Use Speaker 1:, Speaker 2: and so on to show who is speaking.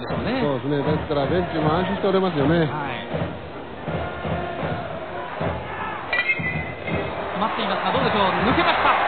Speaker 1: でしょうね。
Speaker 2: そうですね。ですからベンチも安心しておれますよね。
Speaker 1: はい。待っていますがどうでしょう抜けました